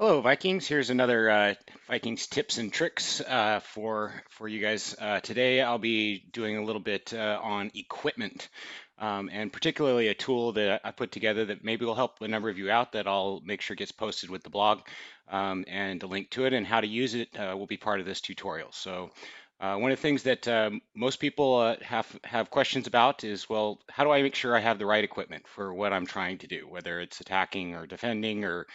Hello, Vikings. Here's another uh, Vikings tips and tricks uh, for for you guys. Uh, today, I'll be doing a little bit uh, on equipment, um, and particularly a tool that I put together that maybe will help a number of you out. That I'll make sure gets posted with the blog, um, and a link to it and how to use it uh, will be part of this tutorial. So. Uh, one of the things that um, most people have have questions about is, well, how do I make sure I have the right equipment for what I'm trying to do, whether it's attacking or defending or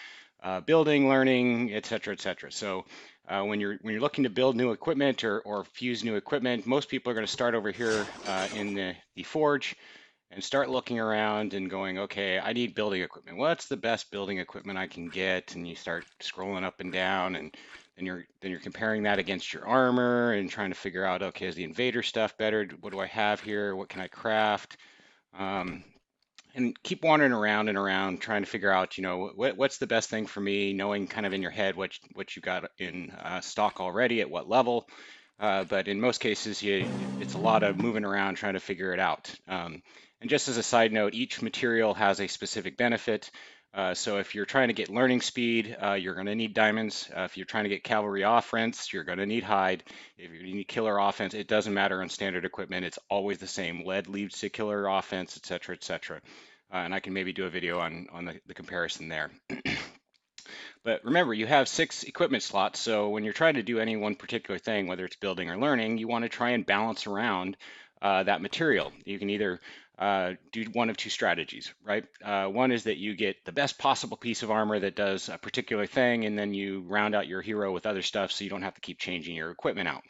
uh, building, learning, et cetera, et cetera. So uh, when you're when you're looking to build new equipment or, or fuse new equipment, most people are going to start over here uh, in the, the forge and start looking around and going, okay, I need building equipment. What's the best building equipment I can get? And you start scrolling up and down and then you're then you're comparing that against your armor and trying to figure out, okay, is the invader stuff better? What do I have here? What can I craft? Um, and keep wandering around and around trying to figure out you know what, what's the best thing for me knowing kind of in your head what what you got in uh, stock already at what level. Uh, but in most cases you, it's a lot of moving around trying to figure it out. Um, and just as a side note each material has a specific benefit uh, so if you're trying to get learning speed, uh, you're going to need diamonds. Uh, if you're trying to get cavalry offense, you're going to need hide. If you need killer offense, it doesn't matter on standard equipment. It's always the same. Lead leads to killer offense, et cetera, et cetera. Uh, and I can maybe do a video on, on the, the comparison there. but remember, you have six equipment slots. So when you're trying to do any one particular thing, whether it's building or learning, you want to try and balance around uh, that material. You can either uh, do one of two strategies, right? Uh, one is that you get the best possible piece of armor that does a particular thing, and then you round out your hero with other stuff so you don't have to keep changing your equipment out.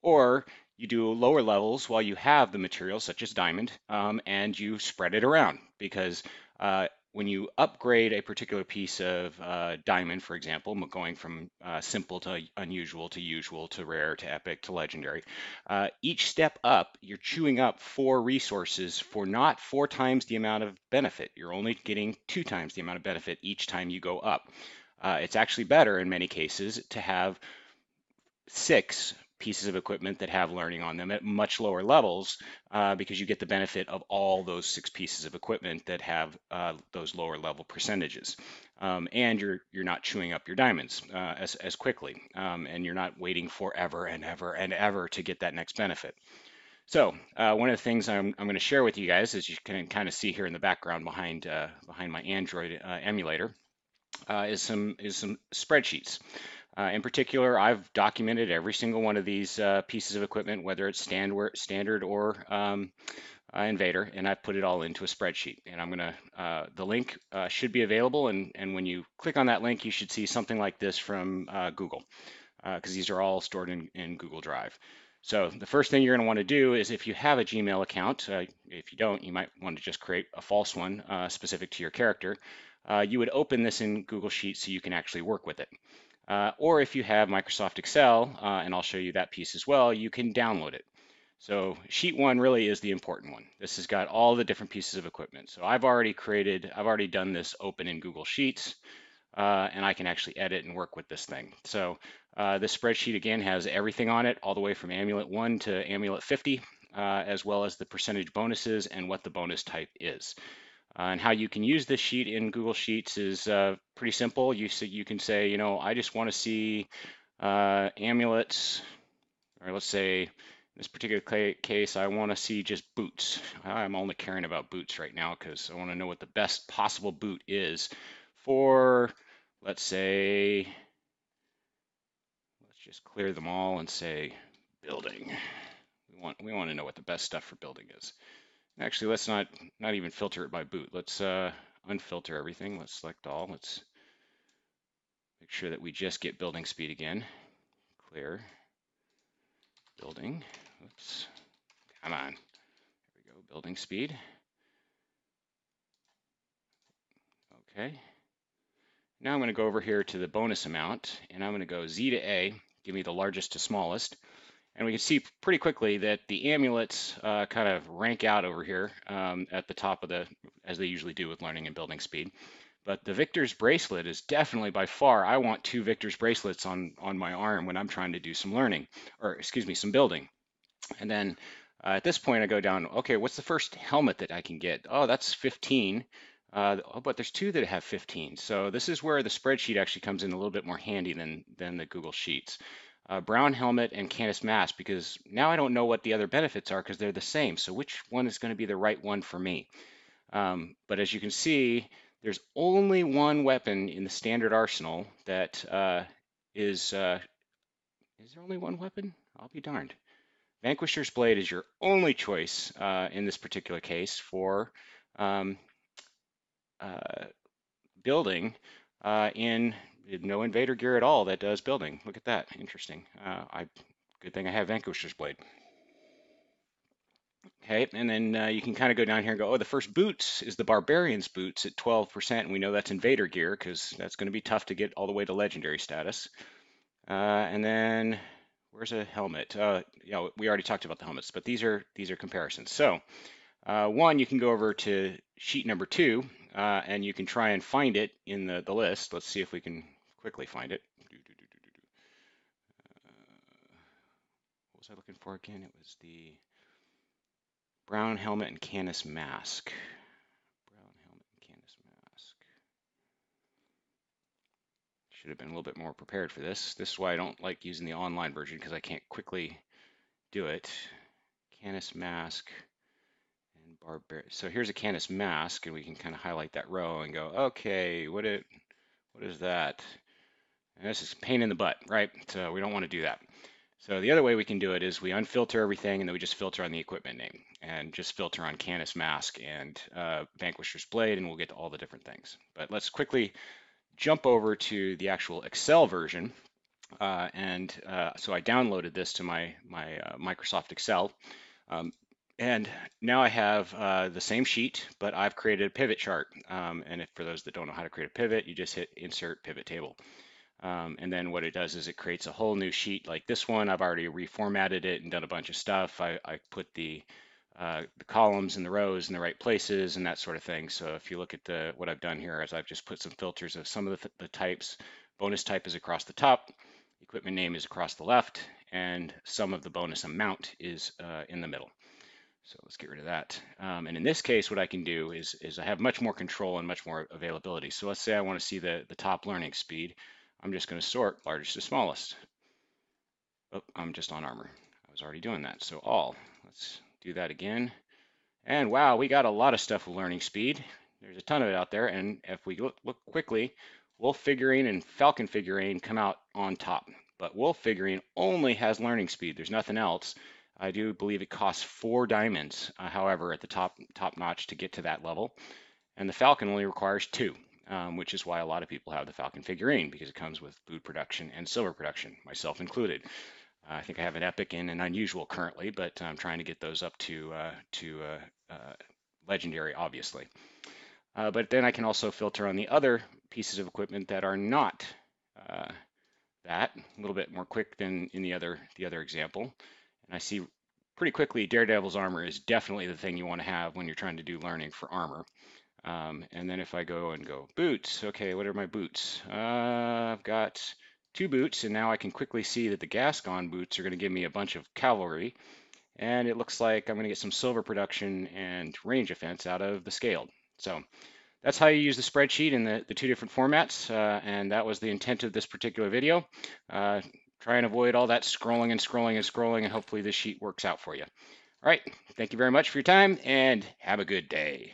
Or you do lower levels while you have the material, such as diamond, um, and you spread it around because uh, when you upgrade a particular piece of uh, diamond, for example, going from uh, simple to unusual to usual to rare to epic to legendary, uh, each step up, you're chewing up four resources for not four times the amount of benefit. You're only getting two times the amount of benefit each time you go up. Uh, it's actually better in many cases to have six pieces of equipment that have learning on them at much lower levels uh, because you get the benefit of all those six pieces of equipment that have uh, those lower level percentages. Um, and you're you're not chewing up your diamonds uh, as, as quickly um, and you're not waiting forever and ever and ever to get that next benefit. So uh, one of the things I'm, I'm going to share with you guys, as you can kind of see here in the background behind uh, behind my Android uh, emulator, is some is some spreadsheets. Uh, in particular, I've documented every single one of these uh, pieces of equipment, whether it's standard, or um, uh, Invader, and I've put it all into a spreadsheet. And I'm gonna, uh, the link uh, should be available, and, and when you click on that link, you should see something like this from uh, Google, because these are all stored in, in Google Drive. So the first thing you're going to want to do is if you have a Gmail account, uh, if you don't, you might want to just create a false one uh, specific to your character. Uh, you would open this in Google Sheets so you can actually work with it. Uh, or if you have Microsoft Excel, uh, and I'll show you that piece as well, you can download it. So sheet one really is the important one. This has got all the different pieces of equipment. So I've already created, I've already done this open in Google Sheets, uh, and I can actually edit and work with this thing. So uh, this spreadsheet again has everything on it, all the way from Amulet 1 to Amulet 50, uh, as well as the percentage bonuses and what the bonus type is. Uh, and how you can use this sheet in Google Sheets is uh, pretty simple. You, you can say, you know, I just want to see uh, amulets, or let's say in this particular case, I want to see just boots. I'm only caring about boots right now because I want to know what the best possible boot is for, let's say, let's just clear them all and say building. We want, we want to know what the best stuff for building is. Actually, let's not not even filter it by boot. Let's uh, unfilter everything. Let's select all. Let's make sure that we just get building speed again. Clear. Building. Oops. Come on. There we go. Building speed. Okay. Now I'm going to go over here to the bonus amount, and I'm going to go Z to A, give me the largest to smallest. And we can see pretty quickly that the amulets uh, kind of rank out over here um, at the top of the, as they usually do with learning and building speed. But the Victor's bracelet is definitely by far, I want two Victor's bracelets on, on my arm when I'm trying to do some learning, or excuse me, some building. And then uh, at this point I go down, okay, what's the first helmet that I can get? Oh, that's 15. Uh, oh, but there's two that have 15. So this is where the spreadsheet actually comes in a little bit more handy than, than the Google Sheets. Uh, brown helmet and Canis mask because now I don't know what the other benefits are because they're the same. So which one is going to be the right one for me? Um, but as you can see, there's only one weapon in the standard arsenal that uh, is. Uh, is there only one weapon? I'll be darned. Vanquisher's Blade is your only choice uh, in this particular case for um, uh, building uh, in no invader gear at all that does building. Look at that, interesting. Uh, I good thing I have Vanquisher's Blade. Okay, and then uh, you can kind of go down here and go, oh, the first boots is the Barbarian's boots at 12%, and we know that's invader gear because that's going to be tough to get all the way to legendary status. Uh, and then where's a helmet? Uh, you know, we already talked about the helmets, but these are these are comparisons. So uh, one, you can go over to sheet number two, uh, and you can try and find it in the, the list. Let's see if we can quickly find it. Uh, what was I looking for again? It was the brown helmet and Canis mask. Brown helmet and Canis mask. Should have been a little bit more prepared for this. This is why I don't like using the online version because I can't quickly do it. Canis mask and barbar. So here's a Canis mask, and we can kind of highlight that row and go, okay, what it, what is that? And this is pain in the butt, right? So we don't want to do that. So the other way we can do it is we unfilter everything and then we just filter on the equipment name and just filter on Canis Mask and uh, Vanquisher's Blade and we'll get to all the different things. But let's quickly jump over to the actual Excel version. Uh, and uh, so I downloaded this to my, my uh, Microsoft Excel. Um, and now I have uh, the same sheet, but I've created a pivot chart. Um, and if, for those that don't know how to create a pivot, you just hit Insert Pivot Table. Um, and then what it does is it creates a whole new sheet like this one. I've already reformatted it and done a bunch of stuff. I, I put the, uh, the columns and the rows in the right places and that sort of thing. So if you look at the what I've done here is I've just put some filters of some of the, the types. Bonus type is across the top, equipment name is across the left, and some of the bonus amount is uh, in the middle. So let's get rid of that. Um, and in this case, what I can do is, is I have much more control and much more availability. So let's say I want to see the, the top learning speed. I'm just going to sort largest to smallest. Oh, I'm just on armor. I was already doing that. So all, let's do that again. And wow, we got a lot of stuff with learning speed. There's a ton of it out there. And if we look, look quickly, Wolf figurine and Falcon figurine come out on top. But Wolf figurine only has learning speed. There's nothing else. I do believe it costs four diamonds, uh, however, at the top top notch to get to that level. And the Falcon only requires two um, which is why a lot of people have the Falcon figurine because it comes with food production and silver production, myself included. Uh, I think I have an epic and an unusual currently, but I'm trying to get those up to uh, to uh, uh legendary, obviously. Uh, but then I can also filter on the other pieces of equipment that are not that a little bit more quick than in the other the other example. And I see pretty quickly Daredevil's armor is definitely the thing you want to have when you're trying to do learning for armor. Um, and then if I go and go boots, okay, what are my boots? Uh, I've got two boots, and now I can quickly see that the Gascon boots are going to give me a bunch of cavalry. And it looks like I'm going to get some silver production and range offense out of the scaled. So that's how you use the spreadsheet in the, the two different formats. Uh, and that was the intent of this particular video. Uh, try and avoid all that scrolling and scrolling and scrolling, and hopefully this sheet works out for you. All right, thank you very much for your time, and have a good day.